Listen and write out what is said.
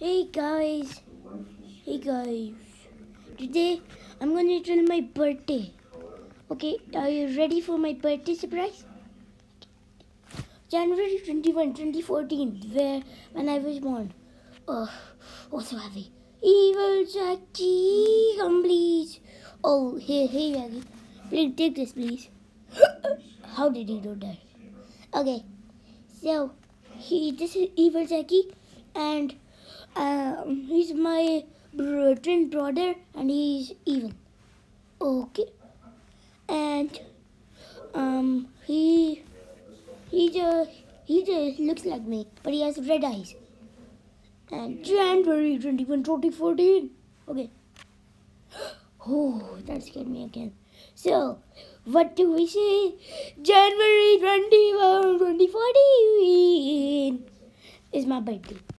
Hey guys, hey guys. Today I'm gonna tell my birthday. Okay, are you ready for my birthday surprise? January 21, 2014, where when I was born. Oh, oh so heavy. Evil Jacky, come please. Oh, hey, hey Jacky. Please take this, please. How did he do that? Okay, so he this is Evil Jacky, and um, he's my brother, and he's evil. Okay, and um, he he just he just looks like me, but he has red eyes. And January 21, 2014. Okay. Oh, that scared me again. So, what do we say? January 21, 2014 is my birthday.